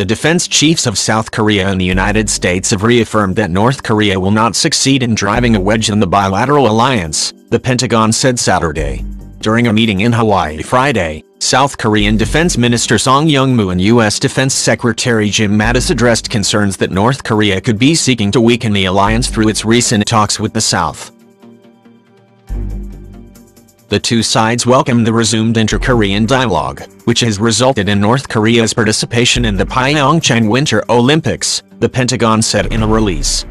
The defense chiefs of South Korea and the United States have reaffirmed that North Korea will not succeed in driving a wedge in the bilateral alliance, the Pentagon said Saturday. During a meeting in Hawaii Friday, South Korean Defense Minister Song Young-moo and U.S. Defense Secretary Jim Mattis addressed concerns that North Korea could be seeking to weaken the alliance through its recent talks with the South. The two sides welcomed the resumed inter-Korean dialogue, which has resulted in North Korea's participation in the Pyeongchang Winter Olympics, the Pentagon said in a release.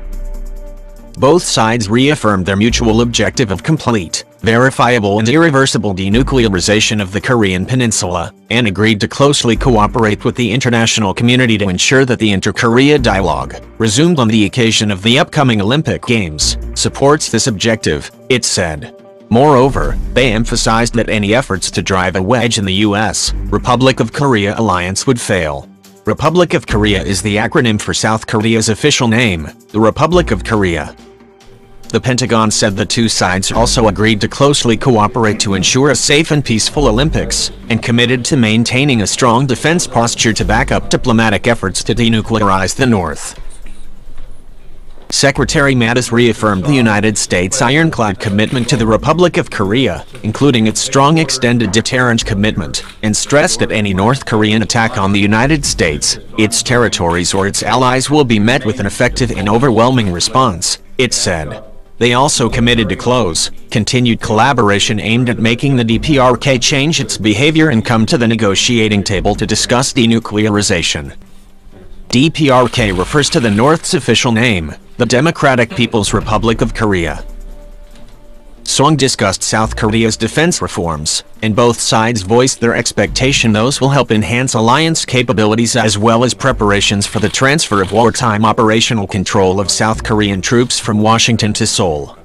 Both sides reaffirmed their mutual objective of complete, verifiable and irreversible denuclearization of the Korean peninsula, and agreed to closely cooperate with the international community to ensure that the inter-Korea dialogue, resumed on the occasion of the upcoming Olympic Games, supports this objective, it said. Moreover, they emphasized that any efforts to drive a wedge in the U.S. Republic of Korea alliance would fail. Republic of Korea is the acronym for South Korea's official name, the Republic of Korea. The Pentagon said the two sides also agreed to closely cooperate to ensure a safe and peaceful Olympics, and committed to maintaining a strong defense posture to back up diplomatic efforts to denuclearize the North. Secretary Mattis reaffirmed the United States' ironclad commitment to the Republic of Korea, including its strong extended deterrent commitment, and stressed that any North Korean attack on the United States, its territories or its allies will be met with an effective and overwhelming response, it said. They also committed to close, continued collaboration aimed at making the DPRK change its behavior and come to the negotiating table to discuss denuclearization. DPRK refers to the North's official name, the Democratic People's Republic of Korea. Song discussed South Korea's defense reforms, and both sides voiced their expectation those will help enhance alliance capabilities as well as preparations for the transfer of wartime operational control of South Korean troops from Washington to Seoul.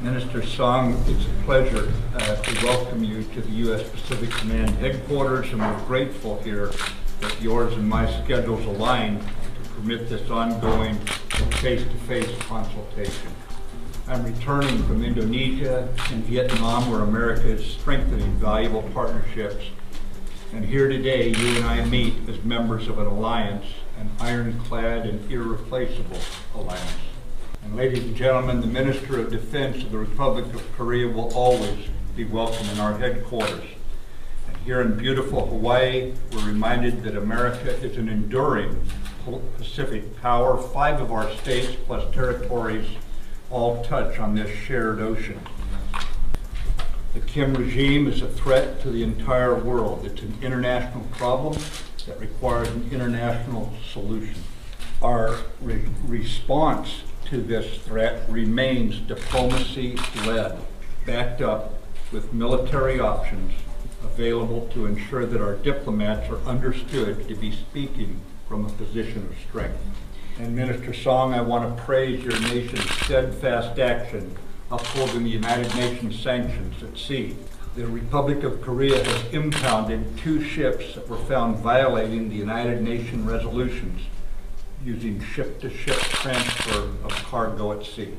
Minister Song, it's a pleasure uh, to welcome you to the U.S. Pacific Command headquarters, and we're grateful here that yours and my schedules align to permit this ongoing face-to-face consultation. I'm returning from Indonesia and Vietnam, where America is strengthening valuable partnerships. And here today, you and I meet as members of an alliance, an ironclad and irreplaceable alliance. And ladies and gentlemen, the Minister of Defense of the Republic of Korea will always be welcome in our headquarters. Here in beautiful Hawaii, we're reminded that America is an enduring Pacific power. Five of our states plus territories all touch on this shared ocean. The Kim regime is a threat to the entire world. It's an international problem that requires an international solution. Our re response to this threat remains diplomacy-led, backed up with military options available to ensure that our diplomats are understood to be speaking from a position of strength. And Minister Song, I want to praise your nation's steadfast action upholding the United Nations sanctions at sea. The Republic of Korea has impounded two ships that were found violating the United Nations resolutions using ship-to-ship transfer of cargo at sea.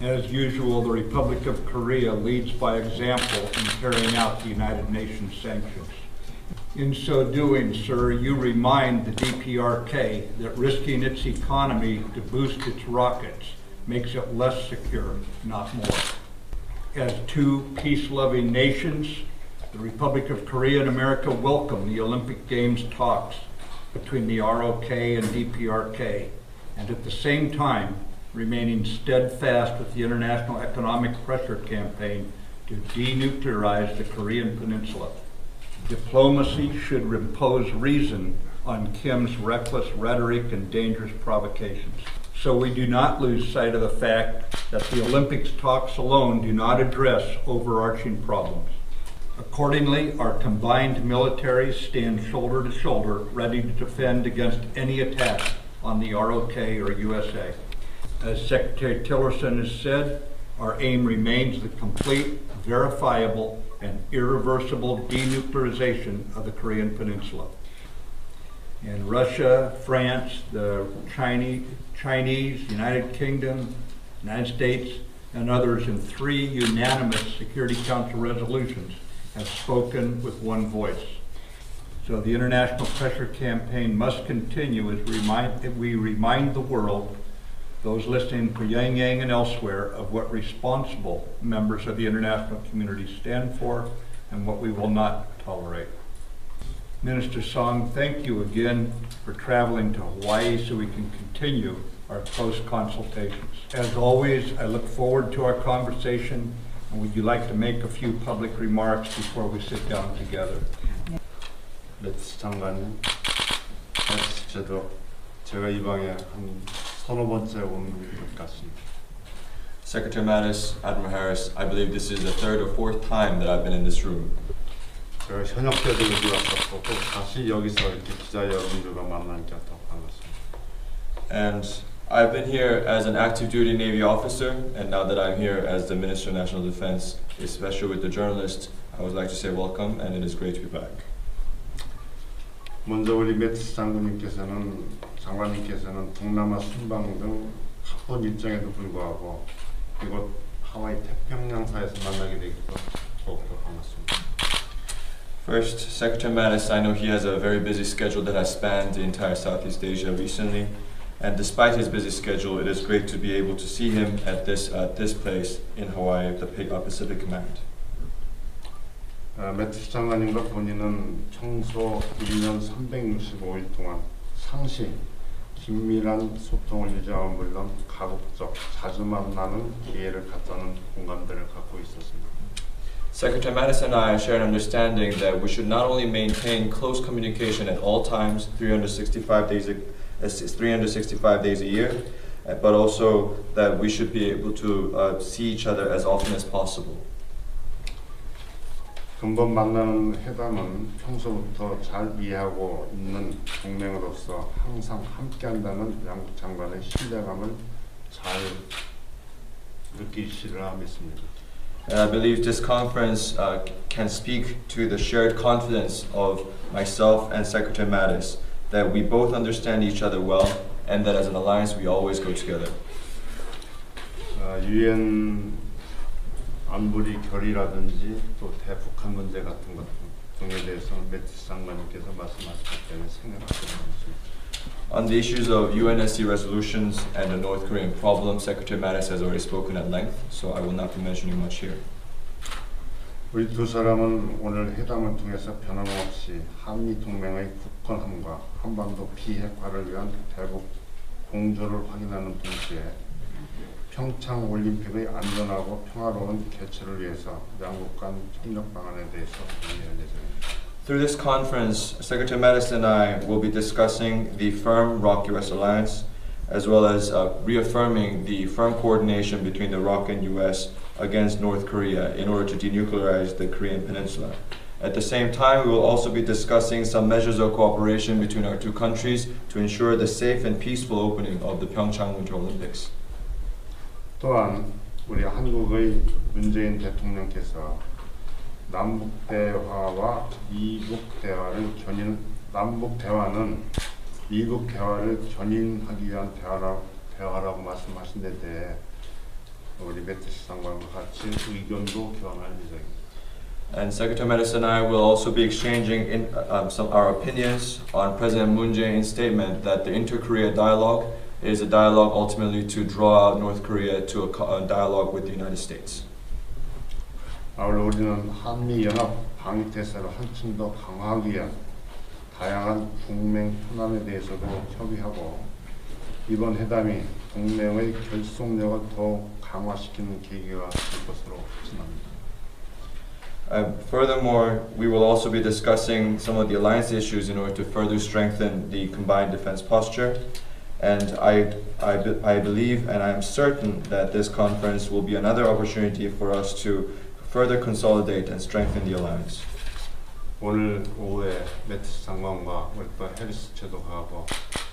As usual, the Republic of Korea leads by example in carrying out the United Nations sanctions. In so doing, sir, you remind the DPRK that risking its economy to boost its rockets makes it less secure, not more. As two peace-loving nations, the Republic of Korea and America welcome the Olympic Games talks between the ROK and DPRK, and at the same time remaining steadfast with the international economic pressure campaign to denuclearize the Korean Peninsula. Diplomacy should impose reason on Kim's reckless rhetoric and dangerous provocations. So we do not lose sight of the fact that the Olympics talks alone do not address overarching problems. Accordingly, our combined militaries stand shoulder to shoulder, ready to defend against any attack on the ROK or USA. As Secretary Tillerson has said, our aim remains the complete, verifiable, and irreversible denuclearization of the Korean Peninsula. And Russia, France, the Chinese, Chinese, United Kingdom, United States, and others in three unanimous Security Council resolutions have spoken with one voice. So the international pressure campaign must continue as remind, we remind the world, those listening for Pyongyang and elsewhere of what responsible members of the international community stand for and what we will not tolerate. Minister Song, thank you again for traveling to Hawaii so we can continue our close consultations. As always, I look forward to our conversation. And would you like to make a few public remarks before we sit down together? Let's 레츠 제도 제가 이 방에 한 서너 번째 오는 것 같습니다. Secretary Mattis, Admiral Harris, I believe this is the third or fourth time that I've been in this room. 제가 현역 때도 여기 왔었고 또 다시 여기서 이렇게 기자 여러분들과 만나니까 더 반갑습니다. And I've been here as an active duty Navy officer, and now that I'm here as the Minister of National Defense, especially with the journalists, I would like to say welcome, and it is great to be back. 먼저 우리 매트스 장군님께서는 장관님께서는 동남아 순방 등 바쁜 일정에도 불구하고 이곳 하와이 태평양사에서 만나게 되기도 더욱더 반갑습니다. First, Secretary Mattis, I know he has a very busy schedule that has spanned the entire Southeast Asia recently, and despite his busy schedule, it is great to be able to see him at this uh, this place in Hawaii, the uh, Pacific Command. 어, 매트스 장관님과 본인은 평소 1년 365일 동안 상시 긴밀한 소통을 유지하면 물론 가급적 자주 만나는 기회를 갖자는 공감대를 갖고 있었습니다. Secretary Mattis and I share an understanding that we should not only maintain close communication at all times, 365 days, a, as- 365 days a year, uh, but also that we should be able to uh, see each other as often as possible. 근본 만나는 회담은 평소부터 잘 이해하고 있는 동맹으로서 항상 함께한다는 양국 장관의 신뢰감을 잘 느끼시리라 믿습니다. And I believe this conference uh, can speak to the shared confidence of myself and Secretary Mattis that we both understand each other well and that as an alliance we always go together. 어, 유엔 안보리 결의라든지 또 대북한 문제 같은 것 등에 대해서는 매티스 장관님께서 말씀하셨기 때문에 생각하지 않습니다. On the issues of UNSC resolutions and the North Korean problem, Secretary Mattis has already spoken at length, so I will not be mentioning much here. 우리 두 사람은 오늘 회담을 통해서 변함없이 한미 동맹의 굳건함과 한반도 비핵화를 위한 대북 공조를 확인하는 동시에 평창 올림픽의 안전하고 평화로운 개최를 위해서 양국 간 협력 방안에 대해서 논의할 예정입니다. Through this conference, Secretary Mattis and I will be discussing the firm ROC-US alliance, as well as uh, reaffirming the firm coordination between the ROC and US against North Korea in order to denuclearize the Korean Peninsula. At the same time, we will also be discussing some measures of cooperation between our two countries to ensure the safe and peaceful opening of the Pyeongchang Winter Olympics. 또한 우리 한국의 문재인 대통령께서 남북 대화와 미국 대화를 견인 남북 대화는 미국 대화를 견인하기 위한 대화라, 대화라고 말씀하신 데 대해 우리 매트시 장관과 같이 의견도 교환할 예정입니다. And Secretary Mattis and I will also be exchanging in, um, some our opinions on President Moon Jae-in's statement that the inter-Korea dialogue is a dialogue ultimately to draw out North Korea to a, co- a dialogue with the United States. 아울러 우리는 한미 연합 방위 태세를 한층 더 강화하기 위한 다양한 동맹 현안에 대해서도 협의하고 이번 회담이 동맹의 결속력을 더욱 강화시키는 계기가 될 것으로 확신합니다. Uh, furthermore, we will also be discussing some of the alliance issues in order to further strengthen the combined defense posture. And I, I, be- I believe and I am certain that this conference will be another opportunity for us to further consolidate and strengthen the alliance. 오늘 오후에 매트스 장관과 우리 또 해리스 최도하고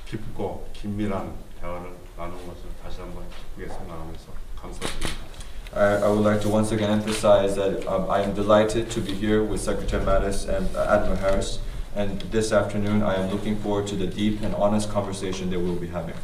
깊고 긴밀한 대화를 나눈 것을 다시 한번 기쁘게 생각하면서 감사드립니다. I, I would like to once again emphasize that um, I am delighted to be here with Secretary Mattis and uh, Admiral Harris. And this afternoon, I am looking forward to the deep and honest conversation that we'll be having.